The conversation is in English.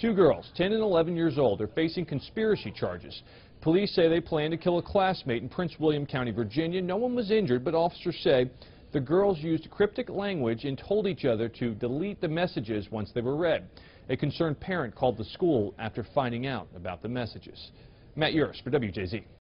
Two girls, 10 and 11 years old, are facing conspiracy charges. Police say they plan to kill a classmate in Prince William County, Virginia. No one was injured, but officers say the girls used cryptic language and told each other to delete the messages once they were read. A concerned parent called the school after finding out about the messages. Matt Yurus for WJZ.